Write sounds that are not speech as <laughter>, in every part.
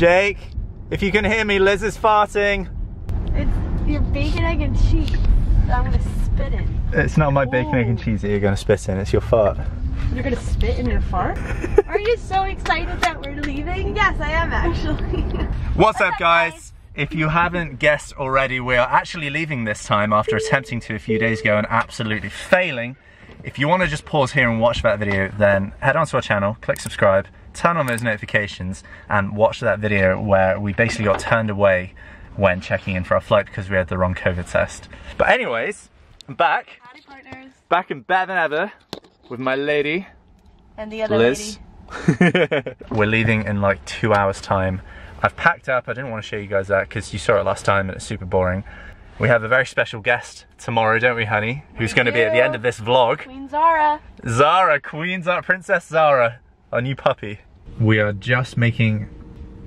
Jake, if you can hear me, Liz is farting. It's your bacon, egg, and cheese. I'm gonna spit it. It's not my bacon, egg, and cheese that you're gonna spit in, it's your fart. You're gonna spit in your fart? <laughs> Are you so excited that we're leaving? Yes, I am actually. <laughs> What's up guys? If you haven't guessed already, we are actually leaving this time after attempting to a few days ago and absolutely failing. If you want to just pause here and watch that video, then head onto our channel, click subscribe, turn on those notifications, and watch that video where we basically got turned away when checking in for our flight because we had the wrong COVID test. But anyways, I'm back, Howdy, partners. back and better than ever with my lady, And the other Liz. <laughs> We're leaving in like two hours time. I've packed up, I didn't want to show you guys that because you saw it last time and it's super boring. We have a very special guest tomorrow, don't we, honey? Who's going to be at the end of this vlog. Queen Zara. Zara, Queen Zara, Princess Zara, our new puppy. We are just making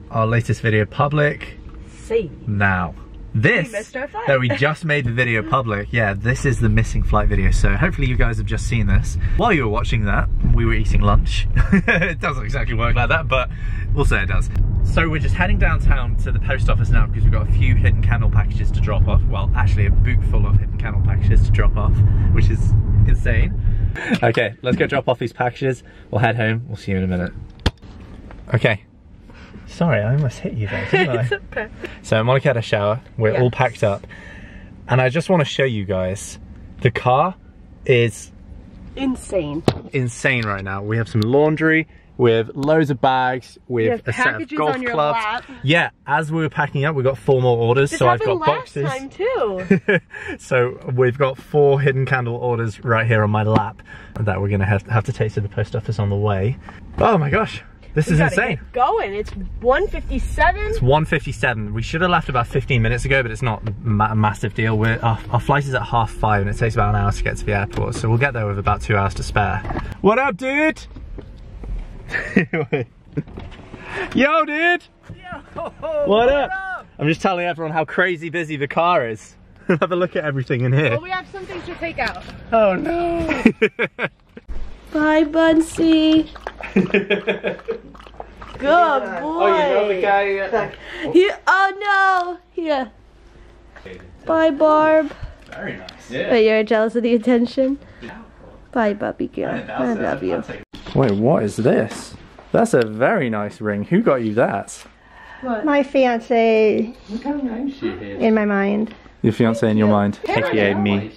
our latest video public See. now. This, We missed our flight. that we just made the video public, yeah, this is the missing flight video, so hopefully you guys have just seen this. While you were watching that, we were eating lunch. <laughs> it doesn't exactly work like that, but we'll say it does. So we're just heading downtown to the post office now because we've got a few hidden candle packages to drop off. Well, actually a boot full of hidden candle packages to drop off, which is insane. Okay, let's go drop off these packages. We'll head home. We'll see you in a minute. Okay. Sorry, I almost hit you there, didn't <laughs> I? okay. So Monica had a shower, we're all packed up. And I just want to show you guys, the car is Insane. insane right now. We have some laundry, have loads of bags, we You have have a set of golf clubs. lap. Yeah, as we were packing up, we got four more orders, This so I've got last boxes. time too. <laughs> so we've got four hidden candle orders right here on my lap that we're gonna have, have to take to the post office on the way. Oh my gosh, this We is insane. Going. It's 157. It's 157. We should have left about 15 minutes ago, but it's not a massive deal. We're, our, our flight is at half five and it takes about an hour to get to the airport, so we'll get there with about two hours to spare. What up, dude? <laughs> Yo, dude! what, up? I'm just telling everyone how crazy busy the car is. <laughs> have a look at everything in here. Well, we have some things to take out. Oh no! <laughs> Bye, Bunsy. Good boy. Oh, you know the guy? Uh, here, oh no! Here. Bye, Barb. Very nice. Wait, you're jealous of the attention? Bye, Bubby girl. I love you. Wait, what is this? That's a very nice ring. Who got you that? My fiance Look how nice she is. in my mind. Your fiance in your mind, aka me.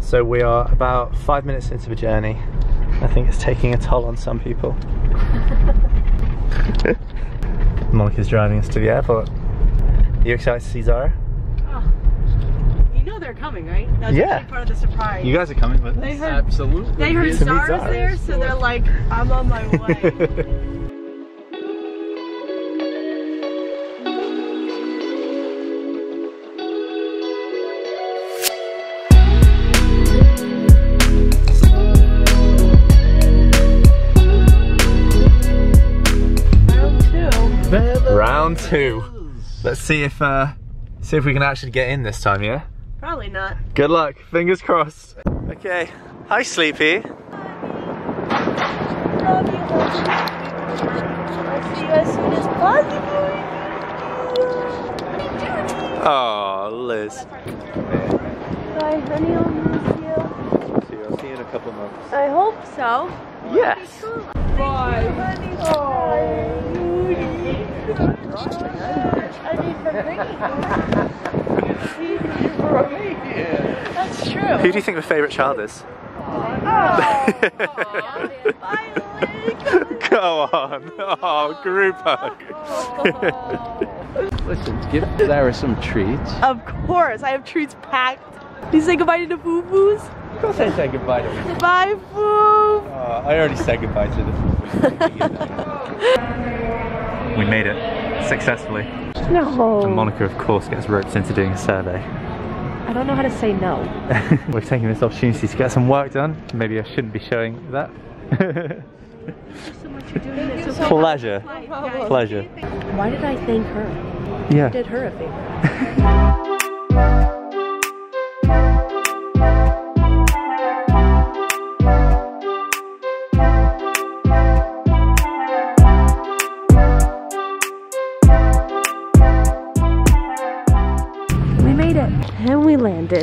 So we are about five minutes into the journey. I think it's taking a toll on some people. <laughs> Monica's driving us to the airport. Are you excited to see Zara? You know they're coming, right? That was Yeah. actually part of the surprise. You guys are coming with They us? heard, Absolutely. they heard To meet Zara's Zara. there, so they're like, I'm on my way. Round two. Round two. Let's see if uh see if we can actually get in this time, yeah? Probably not. Good luck, fingers crossed. Okay. Hi Sleepy. Love you, I'll see you as soon as possible. Oh, Liz. Bye, honey. I'll miss you. See you, I'll see you in a couple months. I hope so. Yes. Bye. Honey. I need for <laughs> That's true. Who do you think the favourite child is? Oh, <laughs> Go on. Oh, group hug. <laughs> Listen, give Zara some treats. Of course, I have treats packed. Do You say goodbye to the boo boos? Of course I say goodbye to them. Bye, boo. Oh, I already said goodbye to them. <laughs> we made it successfully. No. And Monica, of course, gets roped into doing a survey. I don't know how to say no. <laughs> We're taking this opportunity to get some work done. Maybe I shouldn't be showing that. Pleasure. <laughs> Pleasure. Why did I thank her? Yeah. Did her a favor. <laughs>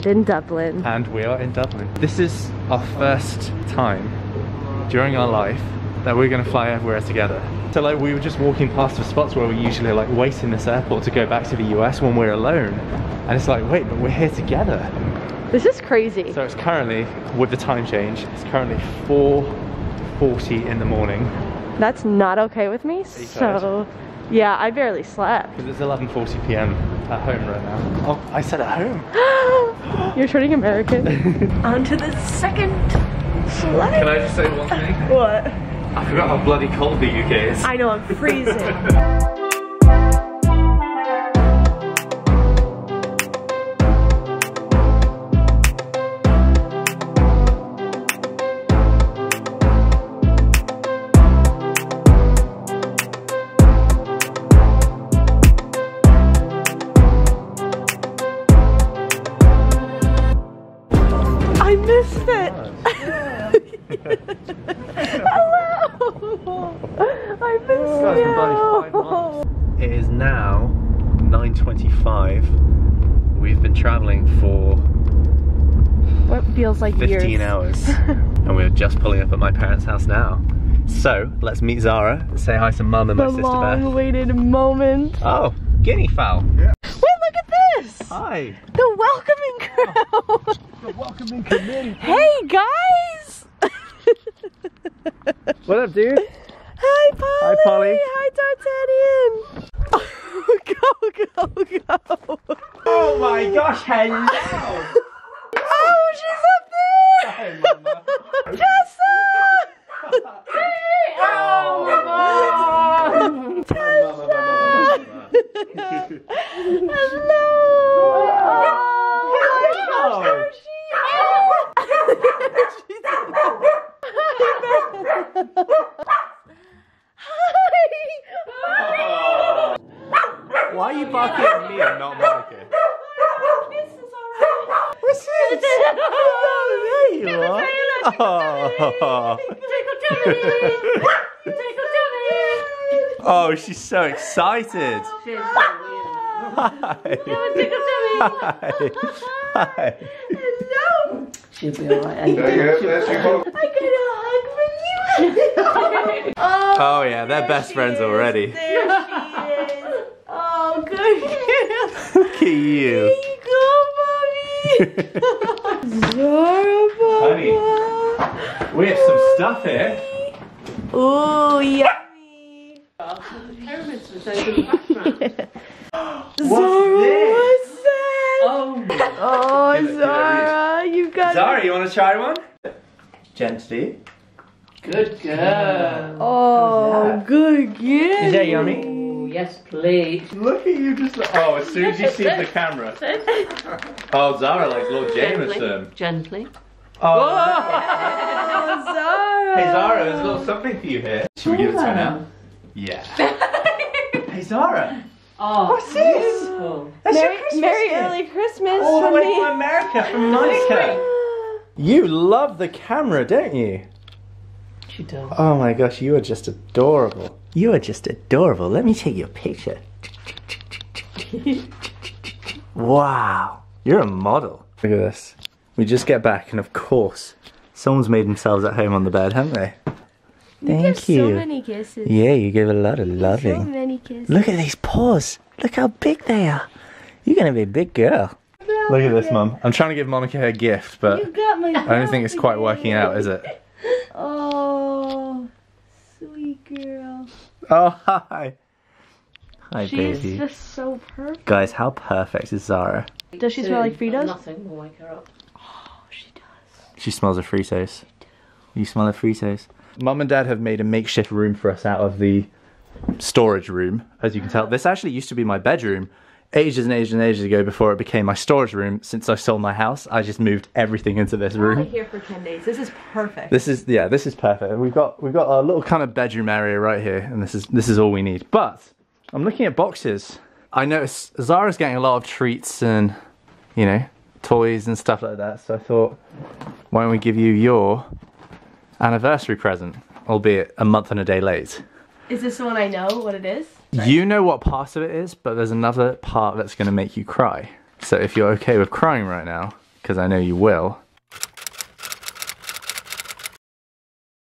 in Dublin. and we are in Dublin. This is our first time during our life that we're gonna fly everywhere together. So like we were just walking past the spots where we usually like wait in this airport to go back to the US when we're alone. And it's like, wait, but we're here together. This is crazy. So it's currently, with the time change, it's currently 4.40 in the morning. That's not okay with me. So, yeah, I barely slept. Because it's 11.40 p.m. at home right now. Oh, I said at home. <gasps> <gasps> You're turning American. <laughs> On to the second flight. Can I just say one thing? What? I forgot how bloody cold the UK is. I know, I'm freezing. <laughs> now 9.25. We've been traveling for What feels like 15 years. hours. <laughs> and we're just pulling up at my parents' house now. So, let's meet Zara, say hi to mum and my sister Beth. long-awaited moment. Oh, guinea fowl. Wait, look at this. Hi. The welcoming crowd. <laughs> The welcoming committee. hey guys. <laughs> What up, dude? Hi Polly. Hi, Polly. Hi D'Artagnan. Go go go. Oh my gosh, hello. <laughs> Oh, she's up there. Jessa. Hello. Oh, Why are you barking at me and not Monica? Oh, <laughs> there you are. Oh. <laughs> oh, she's so excited. Hi. <laughs> Hi. Hi. She'll be alright. Oh yeah, they're best friends already. Oh, good. Look at you. Zara, Honey. We have some stuff here. Ooh, yummy. Pyramids was over the background. <gasps> What's this? What's that? Oh, Oh, Give it- oh, it Zara, you got Zara, you want to try one? Gently. good girl. Oh, good girl. Is that yummy? Yes, please. Look at you just. Oh, as soon as you see the camera. Oh, Zara likes Lord Jameson. Gently. Oh, Oh, <laughs> Zara. hey Zara, there's a little something for you here. Should we give it to her now? Yeah. <laughs> hey Zara, Oh, what's this? beautiful. That's Merry, Merry early Christmas All the from way me. from America, from Monica. You love the camera, don't you? She does. Oh my gosh, you are just adorable. You are just adorable. Let me take your picture. wow, you're a model. Look at this. We just get back, and of course, someone's made themselves at home on the bed, haven't they? Thank So you. many kisses. Yeah, you gave a lot of So loving. many kisses. Look at these paws. Look how big they are. You're gonna be a big girl. Look at this, Mum. I'm trying to give Monica her gift, but You got my I don't think it's quite working out, is it? <laughs> Oh, sweet girl. <laughs> Oh, hi. Hi, She's baby. just so perfect. Guys, how perfect is Zara? Does she smell like Fritos? Nothing will wake her up. Oh, she does. She smells of Fritos. You smell of Fritos? Mum and Dad have made a makeshift room for us out of the storage room, as you can tell. This actually used to be my bedroom ages and ages and ages ago before it became my storage room. Since I sold my house, I just moved everything into this room. here for 10 days. This is perfect. This is yeah, this is perfect. We've got we've got a little kind of bedroom area right here, and this is this is all we need. But I'm looking at boxes. I noticed Zara's getting a lot of treats and you know toys and stuff like that. So I thought, why don't we give you your anniversary present, albeit a month and a day late. Is this the one I know what it is? You know what part of it is, but there's another part that's going to make you cry. So if you're okay with crying right now, because I know you will.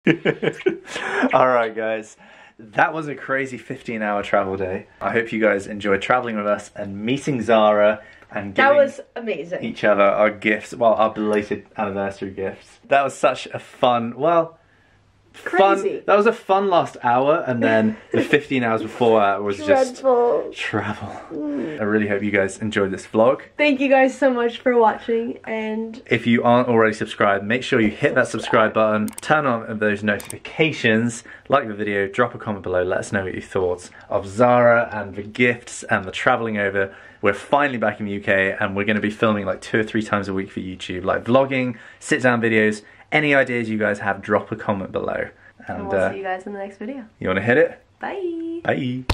<laughs> All right, guys. That was a crazy 15 hour travel day. I hope you guys enjoyed traveling with us and meeting Zara and That was amazing. each other our gifts, well, our belated anniversary gifts. That was such a fun, well, Crazy. fun. That was a fun last hour, and then the <laughs> 15 hours before that was just Dreadful. travel. Mm. I really hope you guys enjoyed this vlog. Thank you guys so much for watching and If you aren't already subscribed, make sure you hit that subscribe button, turn on those notifications, like the video, drop a comment below, let us know what you thought of Zara and the gifts and the travelling over. We're finally back in the UK and we're going to be filming like two or three times a week for YouTube, like vlogging, sit down videos. Any ideas you guys have, drop a comment below. and And we'll uh, see you guys in the next video. you want to hit it? Bye. Bye.